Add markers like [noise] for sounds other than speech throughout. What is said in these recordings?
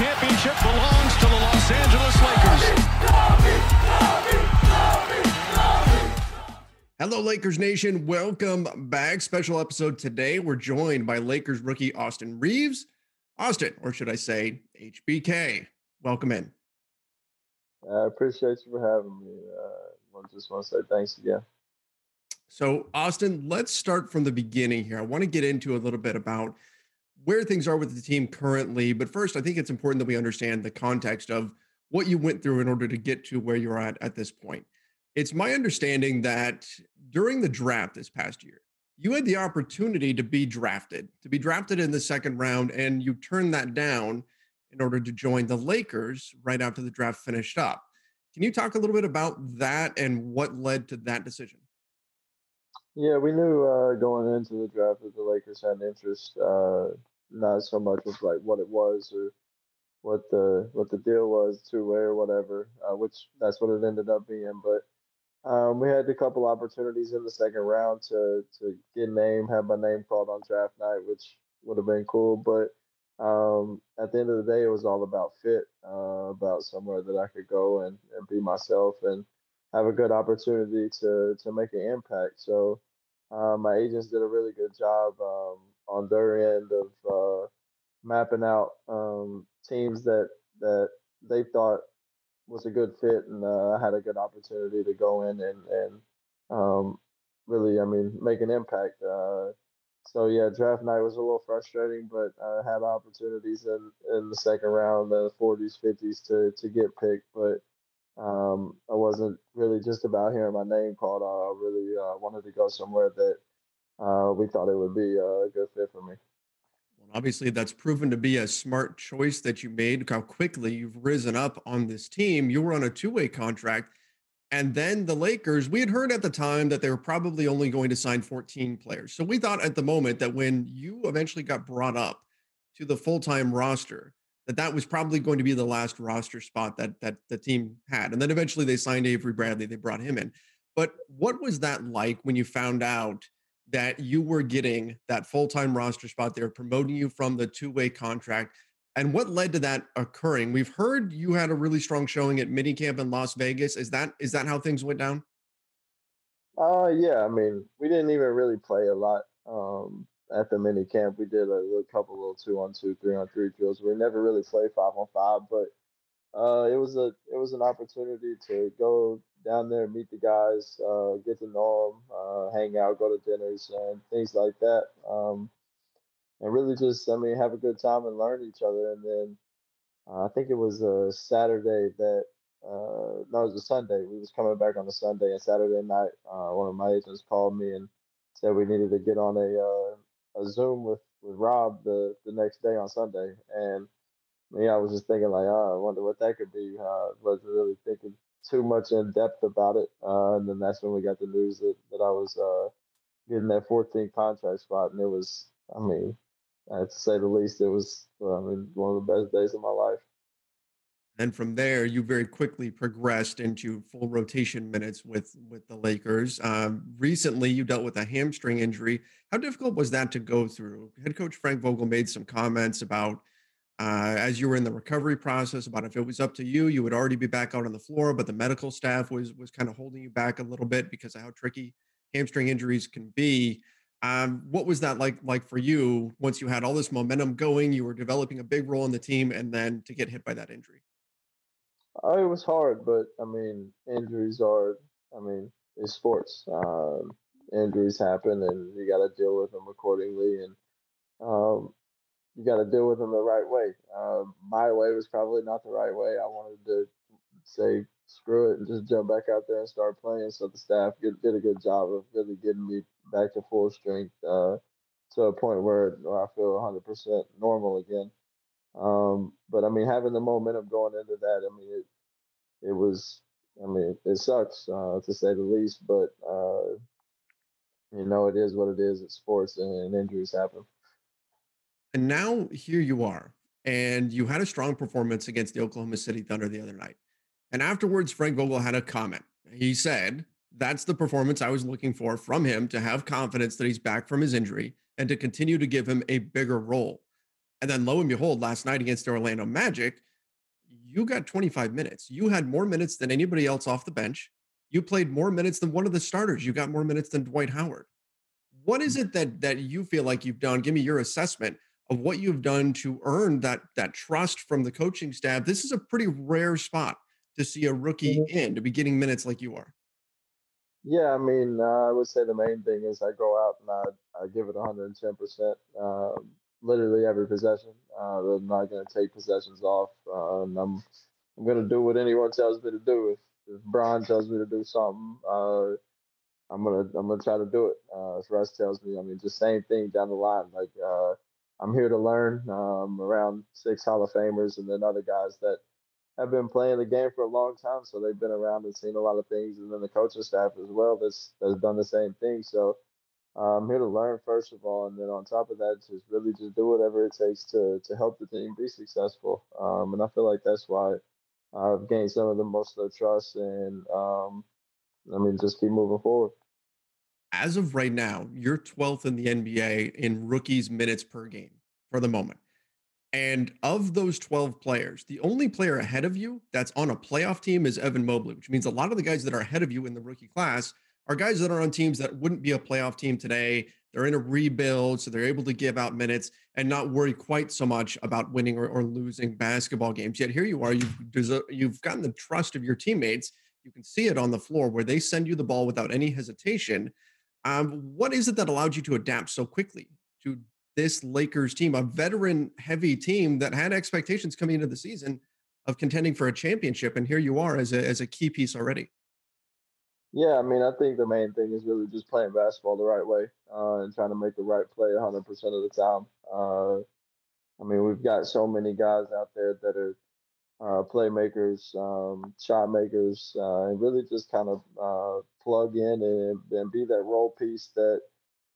championship belongs to the Los Angeles Lakers. Hello, Lakers Nation. Welcome back. Special episode today. We're joined by Lakers rookie Austin Reaves. Austin, or should I say HBK. Welcome in. I appreciate you for having me. Uh, I just want to say thanks again. So, Austin, let's start from the beginning here. I want to get into a little bit about where things are with the team currently. But first, I think it's important that we understand the context of what you went through in order to get to where you're at at this point. It's my understanding that during the draft this past year, you had the opportunity to be drafted, to be drafted in the second round, and you turned that down in order to join the Lakers right after the draft finished up. Can you talk a little bit about that and what led to that decision? Yeah, we knew uh, going into the draft that the Lakers had interest, uh, not so much with like what it was or what the what the deal was, two way or whatever, uh, which that's what it ended up being. But um, we had a couple opportunities in the second round to to get name, have my name called on draft night, which would have been cool. But um, at the end of the day, it was all about fit, uh, about somewhere that I could go and, and be myself and have a good opportunity to to make an impact. So uh, my agents did a really good job um, on their end of uh, mapping out um, teams that that they thought was a good fit, and uh, had a good opportunity to go in and and um, really, I mean, make an impact. Uh, so yeah, draft night was a little frustrating, but I had opportunities in, in the second round, the 40s, 50s to to get picked, but um, I wasn't really just about hearing my name called. I really uh, wanted to go somewhere that uh, we thought it would be a good fit for me. Well, obviously, that's proven to be a smart choice that you made. How quickly you've risen up on this team. You were on a two way contract. And then the Lakers, we had heard at the time that they were probably only going to sign 14 players. So we thought at the moment that when you eventually got brought up to the full time roster, that that was probably going to be the last roster spot that that the team had. And then eventually they signed Avery Bradley, they brought him in. But what was that like when you found out that you were getting that full-time roster spot? They were promoting you from the two-way contract. And what led to that occurring? We've heard you had a really strong showing at minicamp in Las Vegas. Is that is that how things went down? Uh yeah, I mean, we didn't even really play a lot. Um at the mini camp, we did a little couple little two on two, three on three drills. We never really played five on five, but uh, it was a it was an opportunity to go down there, meet the guys, uh, get to know them, uh, hang out, go to dinners and things like that, um, and really just I mean have a good time and learn each other. And then uh, I think it was a Saturday that uh, no, it was a Sunday. We was coming back on a Sunday, and Saturday night, uh, one of my agents called me and said we needed to get on a a Zoom with with Rob the the next day on Sunday, and me, I was just thinking like, oh, I wonder what that could be. Uh, wasn't really thinking too much in depth about it, uh, and then that's when we got the news that that I was uh, getting that 14 contract spot, and it was, I mean, to say the least, it was, I mean, one of the best days of my life. And from there, you very quickly progressed into full rotation minutes with with the Lakers. Um, recently, you dealt with a hamstring injury. How difficult was that to go through? Head coach Frank Vogel made some comments about uh, as you were in the recovery process about if it was up to you, you would already be back out on the floor, but the medical staff was was kind of holding you back a little bit because of how tricky hamstring injuries can be. Um, what was that like like for you once you had all this momentum going? You were developing a big role in the team, and then to get hit by that injury. Oh, it was hard, but I mean, injuries are. I mean, it's sports. Um, injuries happen, and you got to deal with them accordingly, and um, you got to deal with them the right way. Uh, my way was probably not the right way. I wanted to say screw it and just jump back out there and start playing. So the staff did, did a good job of really getting me back to full strength uh, to a point where, where I feel 100% normal again. Um, but I mean, having the momentum going into that, I mean, it it was, I mean, it sucks uh, to say the least, but uh, you know, it is what it is. It's sports, and, and injuries happen. And now here you are, and you had a strong performance against the Oklahoma City Thunder the other night. And afterwards, Frank Vogel had a comment. He said, That's the performance I was looking for from him to have confidence that he's back from his injury and to continue to give him a bigger role. And then lo and behold, last night against the Orlando Magic, you got 25 minutes. You had more minutes than anybody else off the bench. You played more minutes than one of the starters. You got more minutes than Dwight Howard. What is mm. it that that you feel like you've done? Give me your assessment of what you've done to earn that that trust from the coaching staff. This is a pretty rare spot to see a rookie mm-hmm. in to be getting minutes like you are. Yeah, I mean, uh, I would say the main thing is I go out and I, I give it 110 percent, um, literally every possession. Uh, I'm not going to take possessions off, uh, and I'm I'm going to do what anyone tells me to do. If if Bron tells me to do something, uh, I'm gonna I'm gonna try to do it. Uh, if Russ tells me, I mean, just same thing down the line. Like uh, I'm here to learn. Um, around six Hall of Famers and then other guys that have been playing the game for a long time, so they've been around and seen a lot of things, and then the coaching staff as well that's that's done the same thing. So uh, I'm here to learn first of all, and then on top of that, just really just do whatever it takes to to help the team be successful. Um, and I feel like that's why I've gained some of the most of their trust, and um, I mean, just keep moving forward. As of right now, you're 12th in the NBA in rookies minutes per game for the moment. And of those 12 players, the only player ahead of you that's on a playoff team is Evan Mobley, which means a lot of the guys that are ahead of you in the rookie class are guys that are on teams that wouldn't be a playoff team today. They're in a rebuild, so they're able to give out minutes and not worry quite so much about winning or, or losing basketball games. Yet here you are, you've you've gotten the trust of your teammates. You can see it on the floor where they send you the ball without any hesitation. Um, what is it that allowed you to adapt so quickly to this Lakers team, a veteran heavy team that had expectations coming into the season of contending for a championship. And here you are as a, as a key piece already. Yeah, I mean, I think the main thing is really just playing basketball the right way uh, and trying to make the right play 100% of the time. Uh, I mean, we've got so many guys out there that are uh, playmakers, um, shot makers, uh, and really just kind of uh, plug in and, and be that role piece that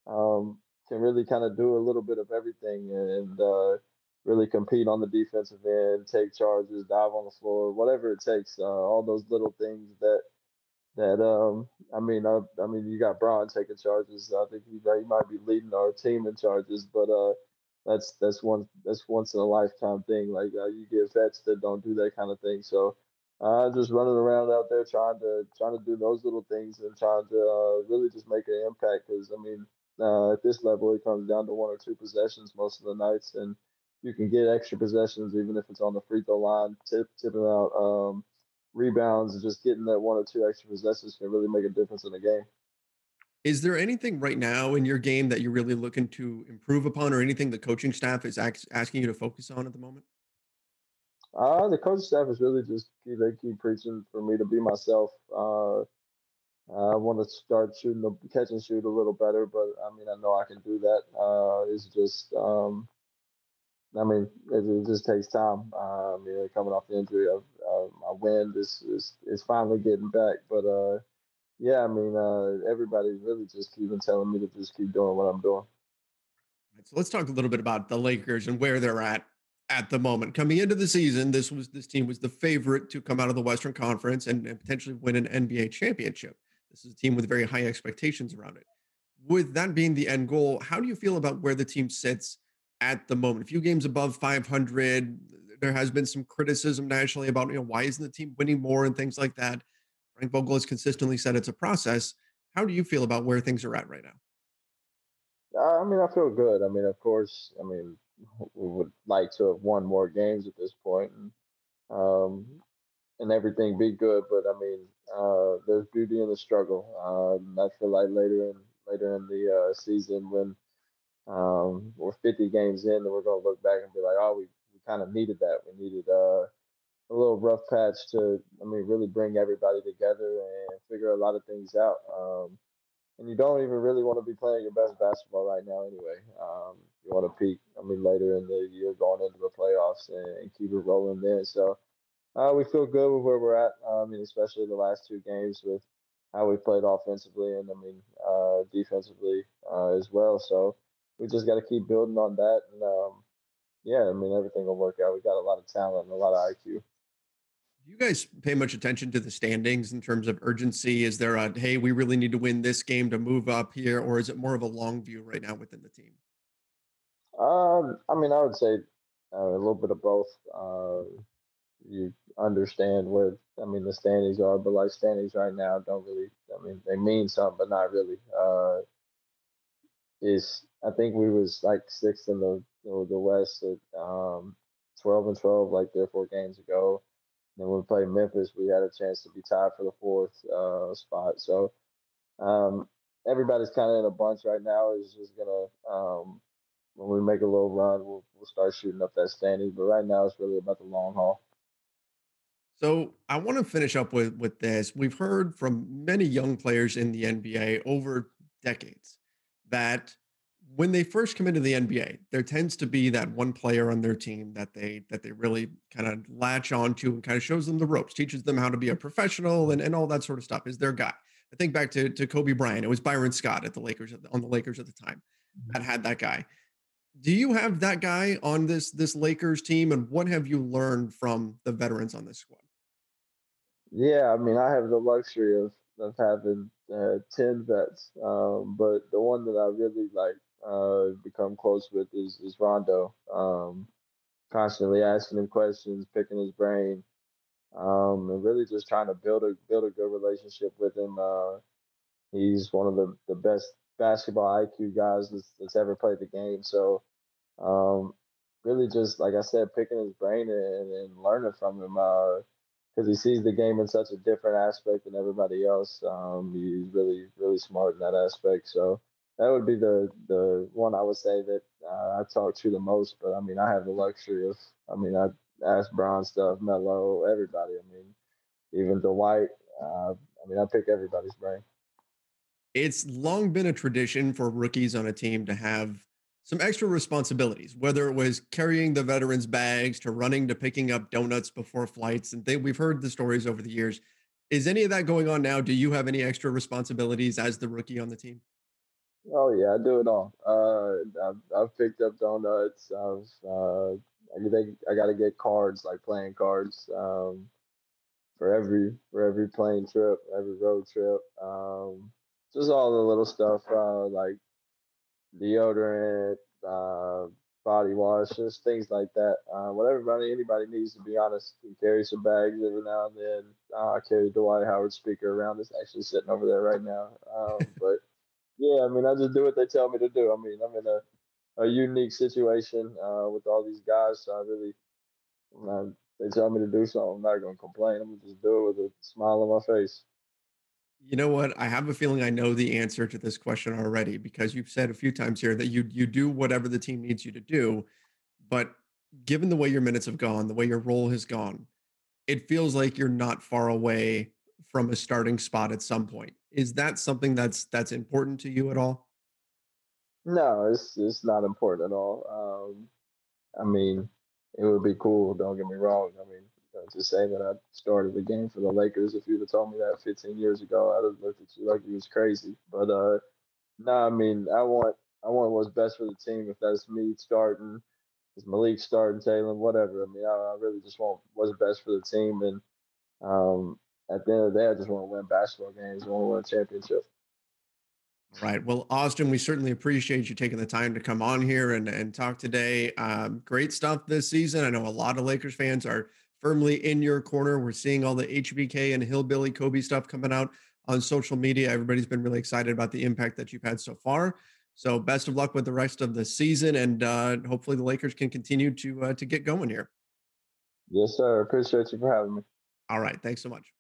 um, can really kind of do a little bit of everything and uh, really compete on the defensive end, take charges, dive on the floor, whatever it takes. Uh, all those little things that that um, I mean, I, I mean, you got Bron taking charges. I think he, he might be leading our team in charges, but uh, that's that's one that's once in a lifetime thing. Like uh, you get vets that don't do that kind of thing. So uh, just running around out there trying to trying to do those little things and trying to uh, really just make an impact. Because I mean, uh, at this level, it comes down to one or two possessions most of the nights, and you can get extra possessions even if it's on the free throw line, tip, tipping out um, rebounds, and just getting that one or two extra possessions can really make a difference in the game. Is there anything right now in your game that you're really looking to improve upon, or anything the coaching staff is asking you to focus on at the moment? Uh, the coaching staff is really just they keep preaching for me to be myself. Uh, I want to start shooting the catch and shoot a little better, but I mean, I know I can do that. Uh, it's just, um, I mean, it, it, just takes time. Uh, I mean, coming off the injury, of uh, my wind is, is is finally getting back. But uh, yeah, I mean, uh, everybody's really just keeping telling me to just keep doing what I'm doing. So let's talk a little bit about the Lakers and where they're at at the moment. Coming into the season, this was this team was the favorite to come out of the Western Conference and, and potentially win an NBA championship. This is a team with very high expectations around it. With that being the end goal, how do you feel about where the team sits at the moment? A few games above 500. There has been some criticism nationally about you know why isn't the team winning more and things like that. Frank Vogel has consistently said it's a process. How do you feel about where things are at right now? Uh, I mean, I feel good. I mean, of course, I mean, would like to have won more games at this point, and um, and everything be good. But I mean, uh, there's beauty in the struggle. Um, I feel like later in later in the uh, season when um, we're 50 games in, and we're gonna look back and be like, oh, we, we kind of needed that. We needed uh, a little rough patch to, I mean, really bring everybody together and figure a lot of things out. Um, and you don't even really want to be playing your best basketball right now, anyway. Um, you want to peak, I mean, later in the year, going into the playoffs and, and keep it rolling there. So uh, we feel good with where we're at. I mean, especially the last two games with how we played offensively and I mean uh, defensively uh, as well. So we just got to keep building on that, and um, yeah, I mean everything will work out. We got a lot of talent and a lot of IQ. Do you guys pay much attention to the standings in terms of urgency? Is there a hey, we really need to win this game to move up here, or is it more of a long view right now within the team? Um, I mean, I would say uh, a little bit of both. Uh, you understand where I mean the standings are, but like standings right now don't really. I mean they mean something, but not really. Uh, is I think we was like sixth in the the West at um, twelve and twelve like three or four games ago. And then when we played Memphis, we had a chance to be tied for the fourth uh, spot. So um, everybody's kind of in a bunch right now. Is just gonna um, when we make a little run, we'll, we'll start shooting up that standing. But right now, it's really about the long haul. So I want to finish up with with this. We've heard from many young players in the NBA over decades that when they first come into the NBA, there tends to be that one player on their team that they that they really kind of latch onto and kind of shows them the ropes, teaches them how to be a professional and, and all that sort of stuff. Is their guy. I think back to, to Kobe Bryant. It was Byron Scott at the Lakers on the Lakers at the time mm-hmm. that had that guy. Do you have that guy on this this Lakers team, and what have you learned from the veterans on this squad? Yeah, I mean, I have the luxury of of having uh, ten vets, um, but the one that I really like uh, become close with is is Rondo. Um, constantly asking him questions, picking his brain, um, and really just trying to build a build a good relationship with him. Uh, he's one of the, the best basketball IQ guys that's, that's ever played the game. So um, really just like I said, picking his brain and, and learning from him because uh, he sees the game in such a different aspect than everybody else. Um, he's really really smart in that aspect. So that would be the the one I would say that uh, I talk to the most. But I mean, I have the luxury of I mean, I ask Bron stuff, Melo, everybody. I mean, even Dwight. Uh, I mean, I pick everybody's brain. It's long been a tradition for rookies on a team to have some extra responsibilities, whether it was carrying the veterans' bags to running to picking up donuts before flights. And they, we've heard the stories over the years. Is any of that going on now? Do you have any extra responsibilities as the rookie on the team? Oh yeah, I do it all. Uh, I've, I've picked up donuts. I've uh, I think I got to get cards like playing cards um, for every for every plane trip, every road trip. Um, just all the little stuff uh, like deodorant, uh, body wash, just things like that. Uh, whatever money anybody needs, to be honest. We carry some bags every now and then. Uh, I carry Dwight Howard speaker around. It's actually sitting over there right now. Um, [laughs] but yeah, I mean, I just do what they tell me to do. I mean, I'm in a, a unique situation uh, with all these guys, so I really, uh, they tell me to do something, I'm not going to complain. I'm going to just do it with a smile on my face. You know what? I have a feeling I know the answer to this question already because you've said a few times here that you you do whatever the team needs you to do, but given the way your minutes have gone, the way your role has gone, it feels like you're not far away from a starting spot at some point. Is that something that's that's important to you at all? No, it's it's not important at all. Um, I mean, it would be cool. Don't get me wrong. I mean, to say that I started the game for the Lakers. If you'd have told me that 15 years ago, I'd have looked at you like you was crazy. But uh, no, nah, I mean, I want I want what's best for the team. If that's me starting, if Malik starting, Talen, whatever. I mean, I, I, really just want what's best for the team. And um, at the end of the day, I just want to win basketball games. I want to win a championship. Right. Well, Austin, we certainly appreciate you taking the time to come on here and, and talk today. Um, great stuff this season. I know a lot of Lakers fans are firmly in your corner. We're seeing all the HBK and Hillbilly Kobe stuff coming out on social media. Everybody's been really excited about the impact that you've had so far. So best of luck with the rest of the season, and uh, hopefully the Lakers can continue to uh, to get going here. Yes, sir. Appreciate you for having me. All right. Thanks so much.